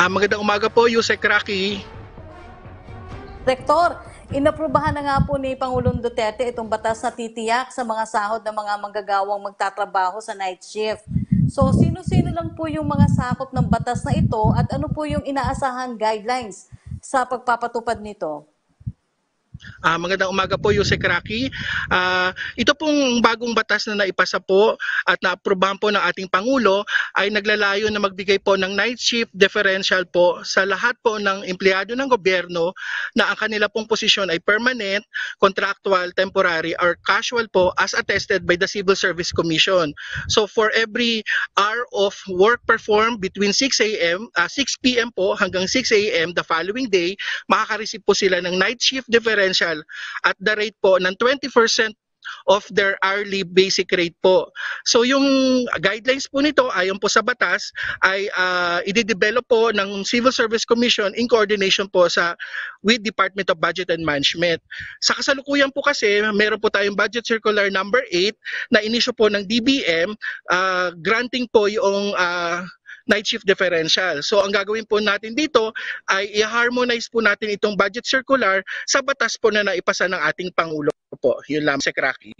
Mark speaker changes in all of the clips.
Speaker 1: Ah, magandang umaga po, Yusek Rocky.
Speaker 2: Rektor, inaprubahan na nga po ni Pangulong Duterte itong batas na titiyak sa mga sahod ng mga manggagawang magtatrabaho sa night shift. So, sino-sino lang po yung mga sakop ng batas na ito at ano po yung inaasahan guidelines sa pagpapatupad nito?
Speaker 1: Ah, magandang umaga po, Yusek Rocky. Ah, ito pong bagong batas na naipasa po at naaprubahan po ng ating Pangulo ay naglalayo na magbigay po ng night shift differential po sa lahat po ng empleyado ng gobyerno na ang kanila pong posisyon ay permanent, contractual, temporary, or casual po as attested by the Civil Service Commission. So for every hour of work performed between 6 a.m., ah, 6 p.m. po hanggang 6 a.m. the following day, makaka-receive po sila ng night shift differential at the rate po ng 20% of their hourly basic rate po. So yung guidelines po nito ayon po sa batas ay uh, i-develop po ng Civil Service Commission in coordination po sa with Department of Budget and Management. Sa kasalukuyan po kasi meron po tayong Budget Circular number 8 na inisyo po ng DBM uh, granting po yung uh, night shift differential. So ang gagawin po natin dito ay i-harmonize po natin itong budget circular sa batas po na naipasa ng ating Pangulo po. Yun lang, Sek Rocky.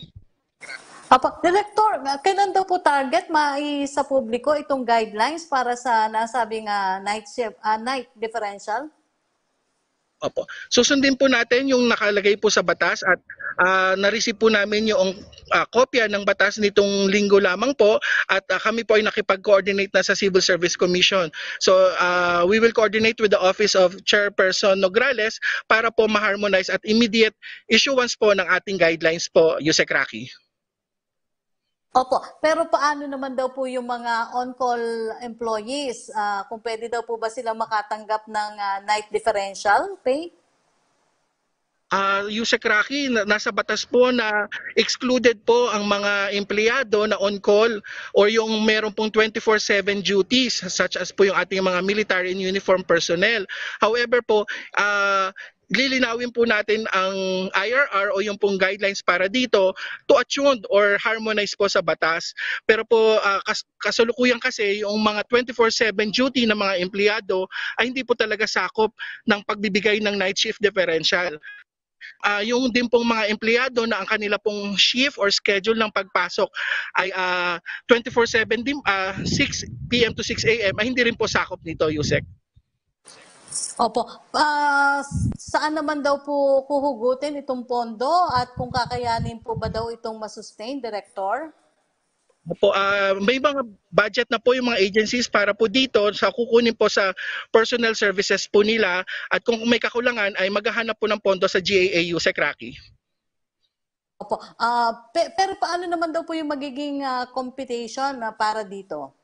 Speaker 2: Apa, Director, kailan daw po target mai sa publiko itong guidelines para sa nasabing uh, night shift, uh, night differential?
Speaker 1: Opo. Susundin po natin yung nakalagay po sa batas at uh, na-receive po namin yung uh, kopya ng batas nitong linggo lamang po at uh, kami po ay nakipag-coordinate na sa Civil Service Commission. So uh, we will coordinate with the Office of Chairperson Nograles para po ma-harmonize at immediate issuance po ng ating guidelines po, Yusek Raki.
Speaker 2: Opo, pero paano naman daw po yung mga on-call employees? Uh, kung pwede daw po ba sila makatanggap ng uh, night differential pay?
Speaker 1: uh, Yusek Rocky, nasa batas po na excluded po ang mga empleyado na on-call or yung meron pong 24-7 duties such as po yung ating mga military and uniform personnel. However po, uh, lilinawin po natin ang IRR o yung pong guidelines para dito to attune or harmonize po sa batas. Pero po uh, kas- kasalukuyan kasi yung mga 24/7 duty ng mga empleyado ay hindi po talaga sakop ng pagbibigay ng night shift differential. Uh, yung din pong mga empleyado na ang kanila pong shift or schedule ng pagpasok ay uh, 24/7 din uh, 6 PM to 6 AM ay hindi rin po sakop nito, Yusek.
Speaker 2: Opo. Uh, saan naman daw po kuhugutin itong pondo at kung kakayanin po ba daw itong masustain, Director?
Speaker 1: Opo, uh, may mga budget na po yung mga agencies para po dito sa kukunin po sa personal services po nila at kung may kakulangan ay maghahanap po ng pondo sa GAAU Secraki.
Speaker 2: Opo. Uh, pe- pero paano naman daw po yung magiging uh, computation uh, para dito?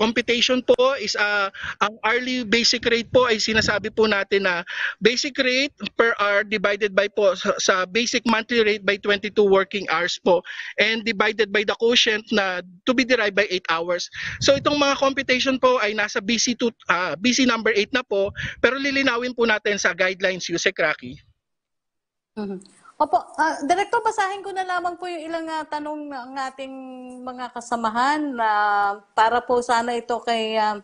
Speaker 1: Computation po is uh, ang hourly basic rate po ay sinasabi po natin na basic rate per hour divided by po sa, basic monthly rate by 22 working hours po and divided by the quotient na to be derived by 8 hours. So itong mga computation po ay nasa BC2 uh, BC number 8 na po pero lilinawin po natin sa guidelines USEC Rocky.
Speaker 2: Mm-hmm. Opo, uh, Director, basahin ko na lamang po yung ilang uh, tanong ng ating mga kasamahan na uh, para po sana ito kay uh,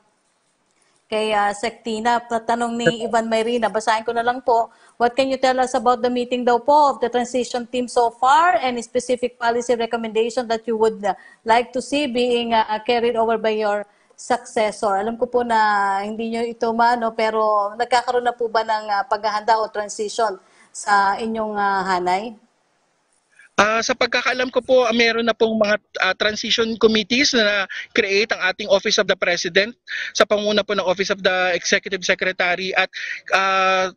Speaker 2: kay uh, Sektina. Tanong ni Ivan Mayrina, basahin ko na lang po. What can you tell us about the meeting daw po of the transition team so far? Any specific policy recommendation that you would uh, like to see being uh, carried over by your successor? Alam ko po na hindi nyo ito mano, pero nagkakaroon na po ba ng uh, paghahanda o transition sa inyong uh, hanay?
Speaker 1: Uh, sa pagkakaalam ko po, uh, meron na pong mga uh, transition committees na create ang ating Office of the President sa panguna po ng Office of the Executive Secretary at uh,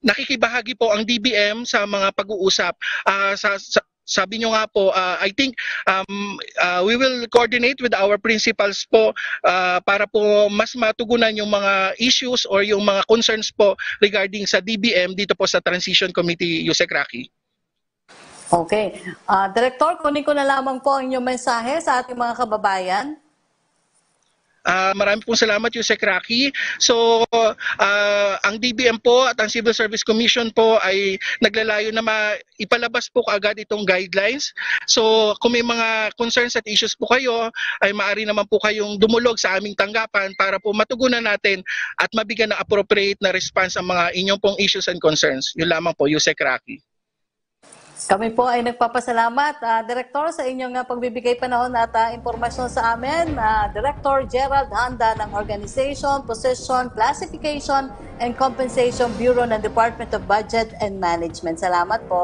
Speaker 1: nakikibahagi po ang DBM sa mga pag-uusap uh, sa, sa sabi nyo nga po, uh, I think um, uh, we will coordinate with our principals po uh, para po mas matugunan yung mga issues or yung mga concerns po regarding sa DBM dito po sa Transition Committee, Yusek Raki.
Speaker 2: Okay. Uh, Director, kunin ko na lamang po ang inyong mensahe sa ating mga kababayan.
Speaker 1: Ah, marami pong salamat Yusek Rocky. So, ah, ang DBM po at ang Civil Service Commission po ay naglalayo na maipalabas po kaagad itong guidelines. So, kung may mga concerns at issues po kayo, ay maaari naman po kayong dumulog sa aming tanggapan para po matugunan natin at mabigyan ng appropriate na response ang mga inyong pong issues and concerns. Yun lamang po, Yusek Rocky.
Speaker 2: Kami po ay nagpapasalamat, ah, Director, sa inyong ah, pagbibigay panahon at ah, impormasyon sa amin. Ah, Director Gerald Handa ng Organization, Position, Classification, and Compensation Bureau ng Department of Budget and Management. Salamat po.